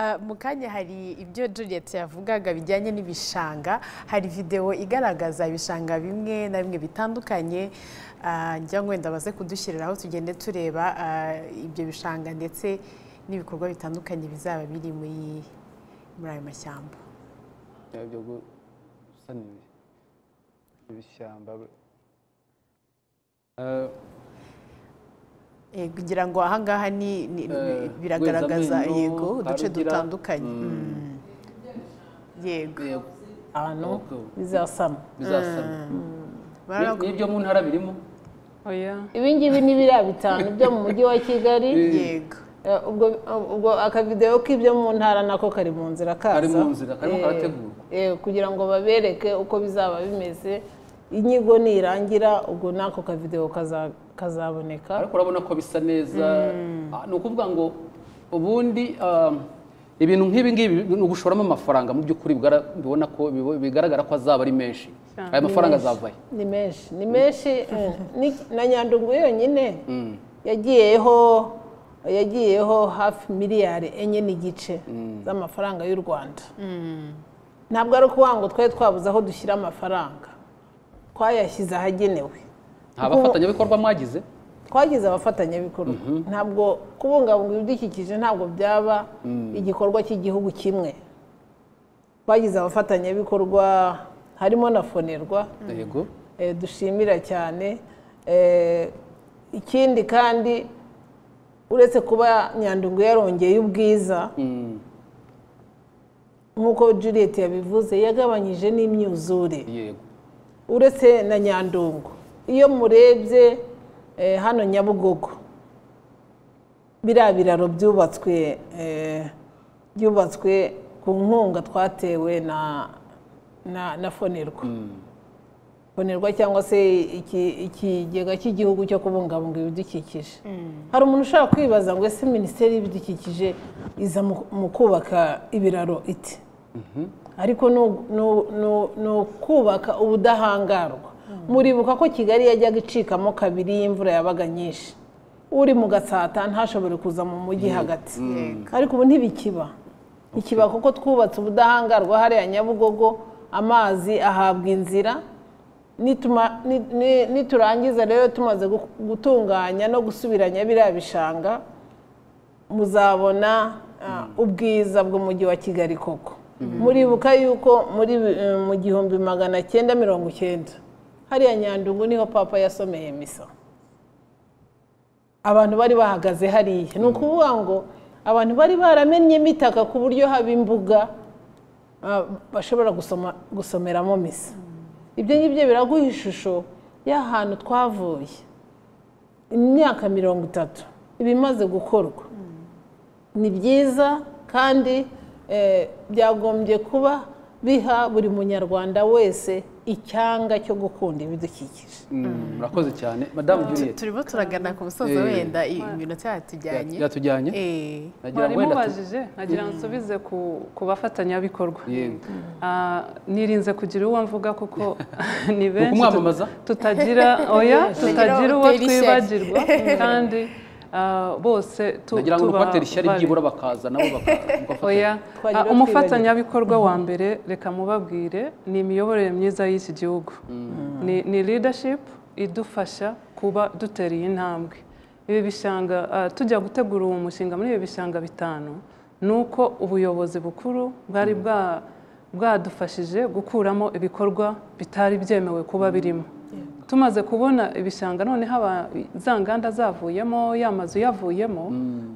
Ah, mu kanya hari ibyo Juliet yavugaga bijyanye n'ibishanga. Hari videwo igaragaza ibishanga bimwe na bimwe bitandukanye. Ngira ngo wenda baze kudushyiriraho tugende tureba ah, ibyo bishanga ndetse n'ibikorwa bitandukanye bizaba biri muri ayo mashyamba. Byo gusana ibi- ibishyamba Eh, Eh, kugira ngo ahangaha Eh, biragaragaza yego uduce dutandukanye. mm. Mm. yego. Yego ahantu Yego. bizasama n'ibyo mu ntara birimo? Oya. Ibi ngibi ni biriya bitanu byo mu mujyi wa kigali. Yego. Eh, ubwo ubwo akavidewo k'ibyo mu ntara nako kari mu nzira kaza. Kari mu nzira, karimo Eh, karategurwa. eh, kugira ngo babereke uko bizaba bimeze. Inyigo nirangira ubwo n'ako kavidewo kaza- kazaboneka. Ariko urabona ko bisa neza. Ah, ni ukuvuga ngo ubundi ah, ibintu nk'ibi ngibi ni ugushoramo amafaranga mu by'ukuri bibona ko bigaragara ko azaba ari menshi. Aya mafaranga azavahe ni menshi ni menshi eh, na nyandungu yonyine yagiyeho yagiyeho hafi miliyari enye n'igice z'amafaranga y'u rwanda. Ntabwo ari ukuvuga ngo twari twabuze aho dushyira amafaranga. Twayashyize ahagenewe. Nta bafatanyabikorwa mwagize. Twagize abafatanyabikorwa. Ntabwo kubungabunga ibidukikije ntabwo byaba igikorwa cy'igihugu kimwe. Twagize abafatanyabikorwa harimo na fonerwa. Yego. Eh, dushimira cyane. Eh, ikindi kandi uretse kuba nyandungu yarongeye ubwiza Mm, nk'uko juliet yabivuze yagabanyije n'imyuzure. Yego. Uretse na nyandungu. Iyo murebye eh, hano nyabugogo biriya biraro byubatswe eh, byubatswe ku nkunga twatewe na na na fonerwa fonerwa cyangwa se iki- ikigega cy'igihugu cyo kubungabunga ibidukikije. Hari umuntu ushaka kwibaza ngo ese minisiteri y'ibidukikije iza mu- mu kubaka ibiraro iti ariko ni ukubaka ubudahangarwa. Muribuka ko kigali yajyaga icikamo kabiri iyo imvura yabaga nyinshi. Uri mu gatsata ntashobore kuza mu mujyi hagati. Ariko ubu ntibikiba. Ntikiba kuko twubatse ubudahangarwa hariya nyabugogo amazi ahabwa inzira niturangiza rero tumaze gu- gutunganya no gusubiranya biriya bishanga muzabona ah, ubwiza bw'umujyi wa kigali koko. Muribuka yuko muri eh, mu gihumbi magana cyenda mirongo icyenda. Hariya nyandungu ni ho papa yasomeye misa. Abantu bari bahagaze hariya. Ni ukuvuga ngo abantu bari baramennye imitaka ku buryo haba imbuga ah, bashobora gusoma gusomeramo misa. Ibyo ngibyo biraguha ishusho y'ahantu twavuye. Imyaka mirongo itatu. Ibimaze gukorwa. Ni byiza kandi byagombye kuba biha buri munyarwanda wese icyanga cyo gukunda ibidukikije. Mm, murakoze cyane. Madamu juliet turimo turagana ku musozo Eh. wenda iminota yatujyanye. Yatujyanye? Eh. mubajije nagira ngo nsubize ku bafatanyabikorwa. Ah, nirinze kugira uwo mvuga kuko ni benshi. Tutagira oya tutagira uwo twibagirwa. Kandi bose tu- nagira ngo tuba nukubatera ishyari byibura bakaza nabo baka- mugafata- oya Twagira Ah, umufatanyabikorwa wa mbere reka mubabwire ni imiyoborere myiza y'iki gihugu. Ni, ni leadership idufasha kuba dutera iyi ntambwe ibi bishanga ah, tujya gutegura uwo mushinga muri ibi bishanga bitanu ni uko ubuyobozi bukuru bwari bwa bwadufashije gukuramo ibikorwa bitari byemewe kuba birimo. Tumaze kubona ibishanga noneho za nganda zavuyemo ya mazu yavuyemo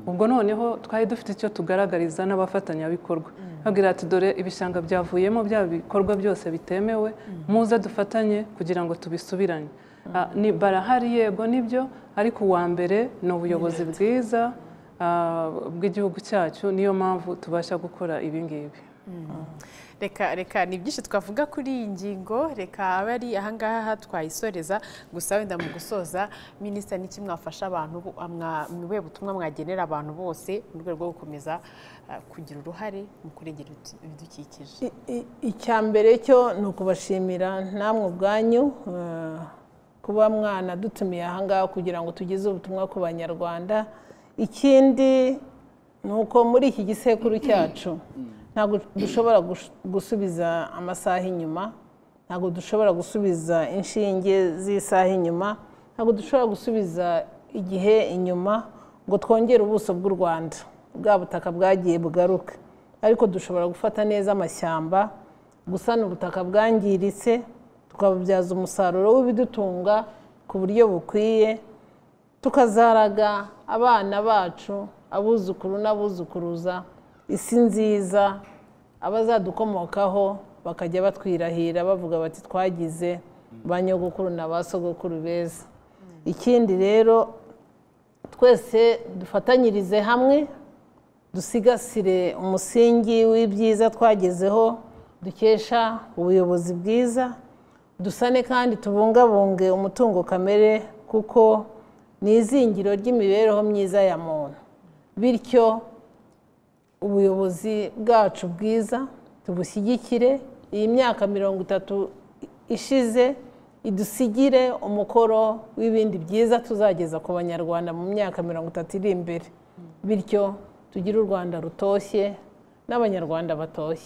ubwo noneho twari dufite icyo tugaragariza n'abafatanyabikorwa. Babwira ati dore ibishanga byavuyemo bya bikorwa byose bitemewe muze dufatanye kugira ngo tubisubiranye Ah, ni barahari yego ni byo ariko uwa mbere ni ubuyobozi bwiza bw'igihugu cyacu niyo mpamvu tubasha gukora ibi ngibi. Reka reka ni byinshi twavuga kuri iyi ngingo. Reka abe ari ahangaha twayisoreza gusa wenda mu gusoza minisitiri n'iki mwafasha abantu ubuhe butumwa mwagenera abantu bose mu rwego rwo gukomeza ah, kugira uruhare mu kurengera ibidu- ibidukikije. Icya mbere cyo ni ukubashimira namwe ubwanyu eh, kuba mwanadutumiye ahangaha kugira ngo tugeze ubutumwa ku banyarwanda. Ikindi ni uko muri iki gisekuru cyacu ntabwo dushobora gusubiza amasaha inyuma ntabwo dushobora gusubiza inshinge z'isaha inyuma ntabwo dushobora gusubiza igihe inyuma ngo twongere ubuso bw'u rwanda bwa butaka bwagiye bugaruke. Ariko dushobora gufata neza amashyamba gusana ubutaka bwangiritse tukabubyaza umusaruro w'ibidutunga ku buryo bukwiye tukazaraga abana bacu abuzukuru n'abuzukuruza isi nziza abazadukomokaho bakajya batwirahira bavuga bati twagize ba nyogokuru na ba sogokuru beza. Ikindi rero twese dufatanyirize hamwe dusigasire umusingi w'ibyiza twagezeho dukesha ubuyobozi bwiza dusane kandi tubungabunge umutungo kamere kuko ni izingiro ry'imibereho myiza ya muntu. Bityo ubuyobozi bwacu bwiza tubushyigikire. Iyi myaka mirongo itatu ishize idusigire umukoro w'ibindi byiza tuzageza ku banyarwanda mu myaka mirongo itatu iri imbere. Bityo tugire u rwanda rutoshye n'abanyarwanda batoshye.